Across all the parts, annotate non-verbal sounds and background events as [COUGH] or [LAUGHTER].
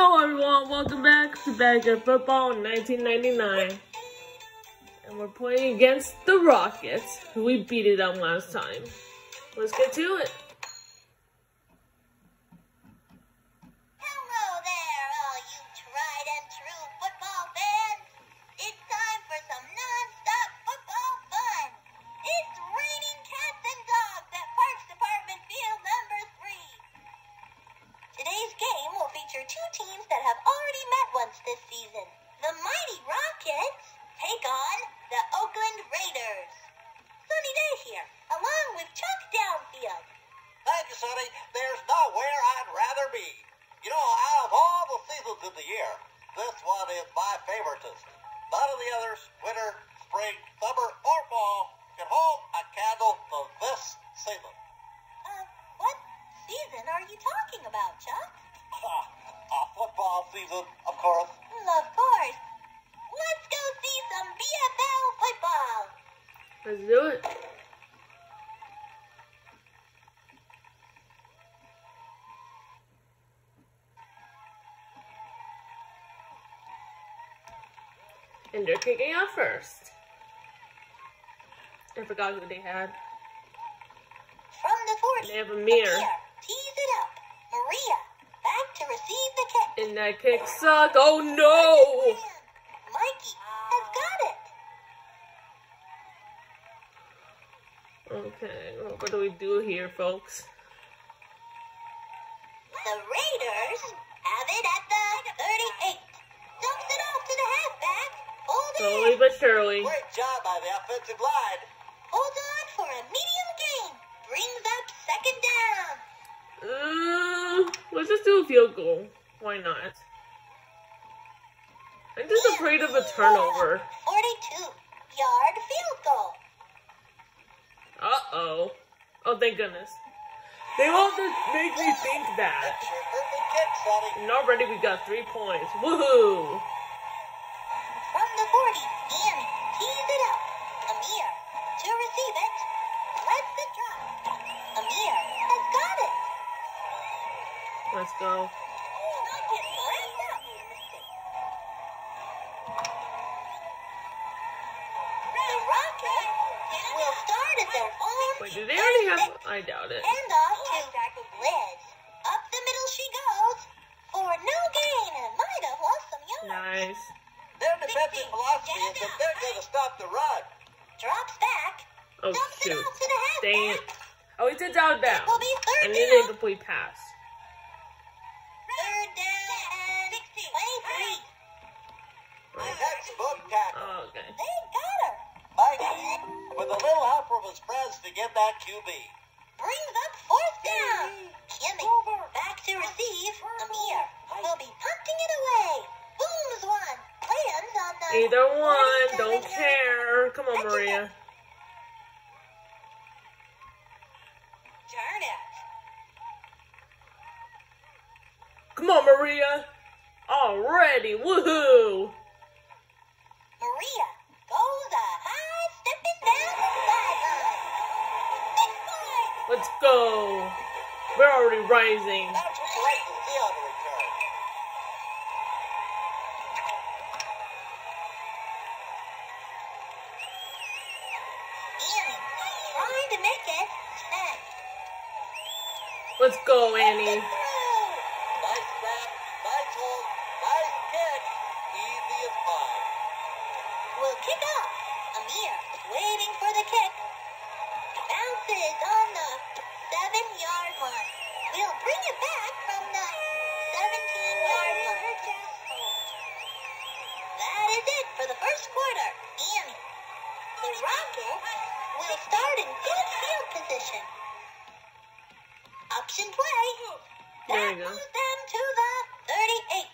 Hello everyone, welcome back to Backyard Football in 1999. And we're playing against the Rockets, who we beat it up last time. Let's get to it. None of the others, winter, spring, summer, or fall, can hold a candle to this season. Uh, what season are you talking about, Chuck? [LAUGHS] a football season, of course. Of course. Let's go see some BFL football. Let's do it. And they're kicking off first. I forgot who they had. From the 40. They have a mirror. Tees it up. Maria back to receive the kick. And that kick sucked. Oh no! Mikey has got it. Okay, well, what do we do here, folks? Slowly in. Great job by the offensive line. Holds on for a medium gain. Brings up second down. Uh, let's just do a field goal. Why not? I'm just afraid of a turnover. 42 yard field goal. Uh-oh. Oh, thank goodness. They want to make me think that. That's your perfect kick, Sunny. And already we got three points. Woohoo! Their own Wait, do they already have... 36. I doubt it. Hand off to Liz. Up the middle she goes. For no gain might have lost some yards. Nice. Their defensive philosophy is that they're going to stop the run. Drops back. Oh, dumps it shoot. off to the Dang it. Oh, he did down down. Will be I third needed down. a complete pass. With a little help from his friends to get that QB. Brings up fourth down. Kimmy back to receive. Amir will be punting it away. Booms one. Lands on the Either one. Don't care. Come on, Maria. Turn it. Come on, Maria. Already. Woohoo! As pie. will kick off. Amir is waiting for the kick. Bounces on the seven yard line. We'll bring it back from the 17 yard line. That is it for the first quarter. Ian, the Rockets will start in good field position. Option play. There That you go. moves them to the 38.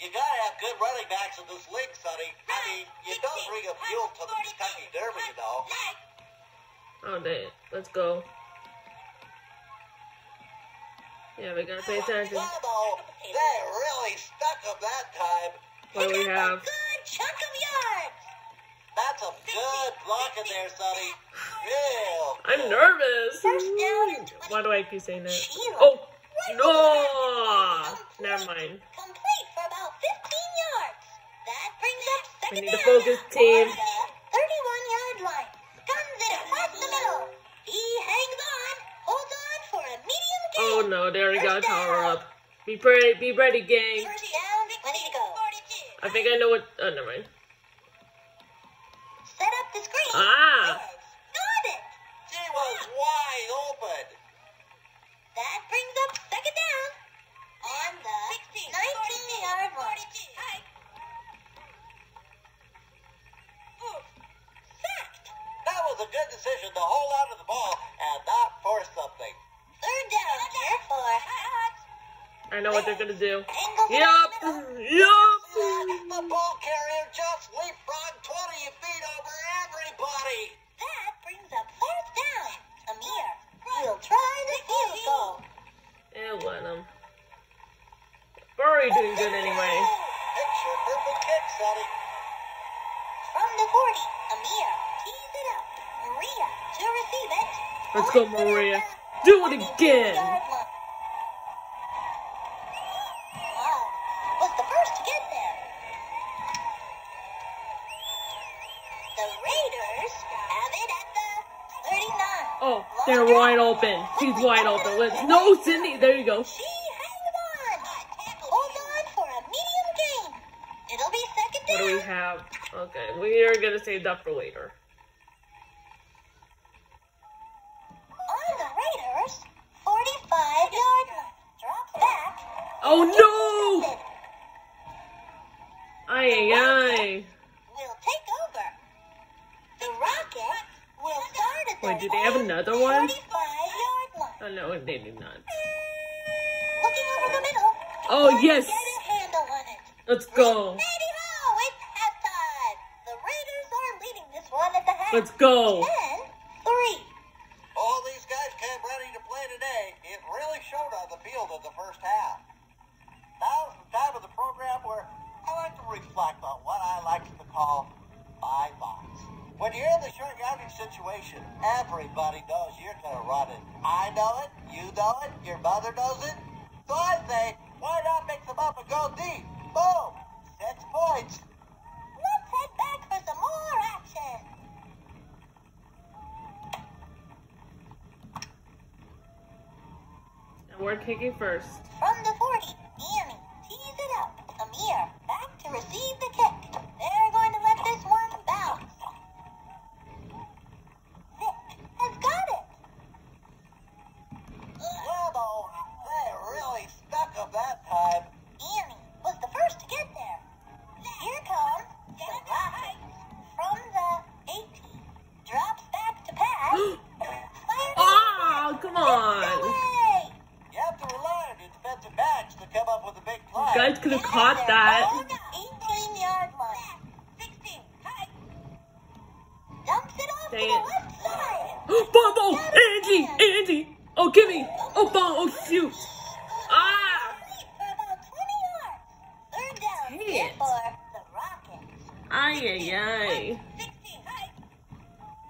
You gotta have good running backs in this league, Sunny. I mean, you don't bring a mule to the Kentucky Derby, you know. Oh, dang. Let's go. Yeah, we gotta pay attention. They really stuck him that time. What do we have? Good chunk of yards. That's a good block in there, Sunny. Real. I'm nervous. First down and 20. Why do I keep saying that? Oh, no! Never mind. Complete for about 15 yards. That brings up We need to focus, team. Oh no, they already got a tower up. Be ready, be ready, gang. First down, ready to go. I think I know what. Oh, never mind. Set up the screen. Ah. Got it. She was wide open. That brings up second down. On the 19 yard line. Sacked. That was a good decision to hold on to the ball and not force something. Third down for I know what they're gonna do. Yup. Yup. The ball carrier just leapfrogged 20 feet over everybody. That brings up fourth down. Amir will try the field goal. And let them. We're doing good anyway. Picture perfect kick, Sunny. From the 40, Amir tees it up. Maria to receive it. Let's go, Maria. Do it again. Was the first to get there. The Raiders have it at the 39. Oh, they're wide open. She's wide open. Let's no, Cindy. There you go. She hangs on. Hold on for a medium gain. It'll be second What do we have? Okay, we are gonna save that for later. Oh no! Ay ay ay. Will take over. The Rockets will start at Wait, their do they have another one? 45 yard line. Oh no, they do not. Looking over the middle. Oh yes. Get a handle on it. Let's go. Maddie Ho, in the short yardage situation, everybody knows you're going to run it. I know it, you know it, your mother knows it. So I say, why not mix them up and go deep? Boom! Six points. Let's head back for some more action. And we're kicking first. From the 40, big play. Guys could have caught that. 18 yard line. 16. It off Dang to it. the left side. Bobo! Angie! Angie! Oh, give me! Oh, bong! Oh, shoot! Ah! Complete for about 20 yards. Third down Dang it. for the Rockets. Ay, ay, ay.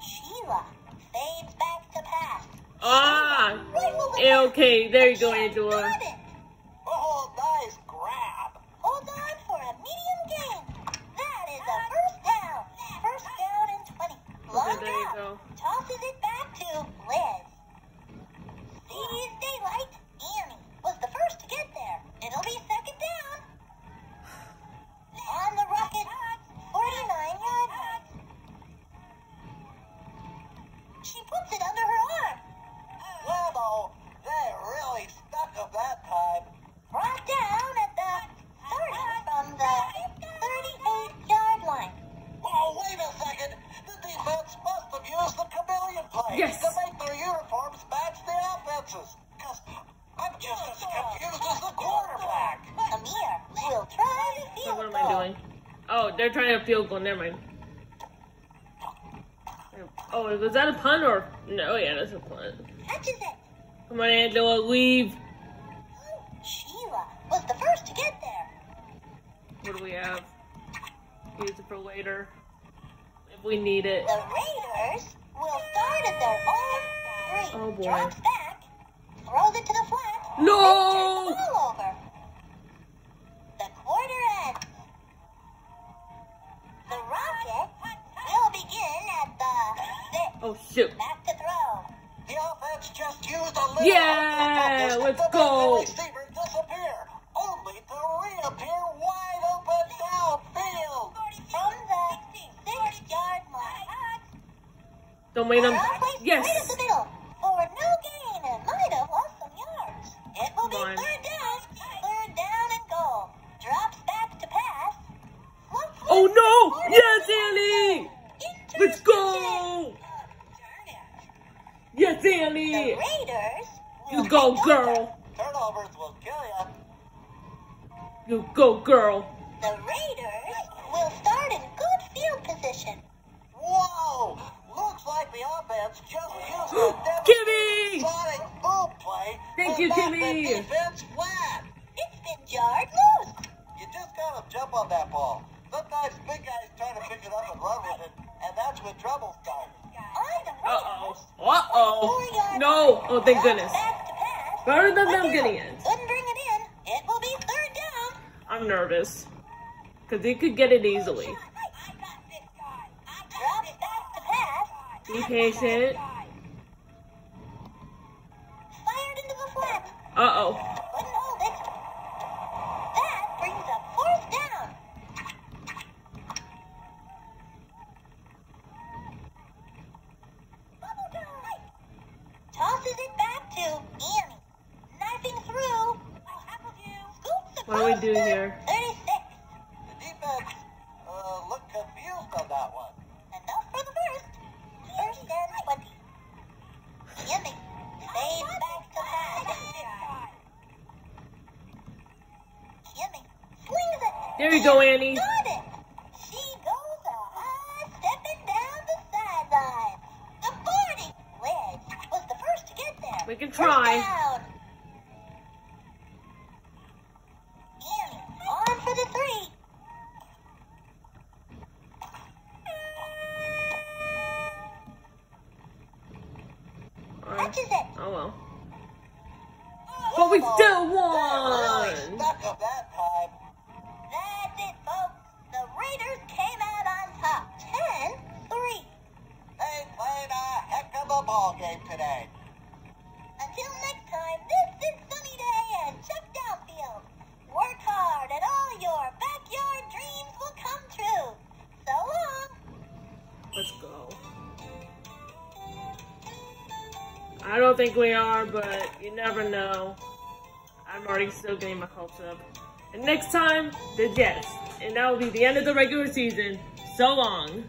Sheila fades back to pass. Ah! Rifle the Eh, pass. Okay, there you go, Angela. They're trying to field goal. Never mind. Oh, was that a pun or no? Yeah, that's a pun. Come on, Angela, leave. Oh, Sheila was the first to get there. What do we have? Use it for later if we need it. The Raiders will start at their own three. Oh, boy. Drops back, throws it to the flat. No! Oh, shoot. Back to throw. The offense just used a little Yeah, let's the go. receivers disappear, only to reappear wide open downfield. From the six-yard line. Don't wait him. Yes, The Raiders. You go, girl! Turnovers will kill you. You go, girl! The Raiders will start in good field position. Whoa! Looks like the offense just [GASPS] used a Kimmy! sonic boom play. Thank you, knocked Kimmy. The defense flat. It's been jarred loose. You just gotta jump on that ball. Sometimes big guys try to pick it up and run with it, and that's when trouble starts. Uh-oh. Uh-oh. No! Oh, thank goodness. Back to pass. Better than them getting it. Couldn't bring it in. It will be third down. I'm nervous. Because they could get it easily. Drops back to pass. Be patient. Fired into the flat. Uh-oh. To get there. We can try. down. Annie on for the three. Alright. Catches it. Oh well. But we still won! Ball game today. Until next time, this is Sunny Day and Chuck Downfield. Work hard and all your backyard dreams will come true. So long. Let's go. I don't think we are, but you never know. I'm already still getting my hopes up. And next time, the Jets. And that will be the end of the regular season. So long.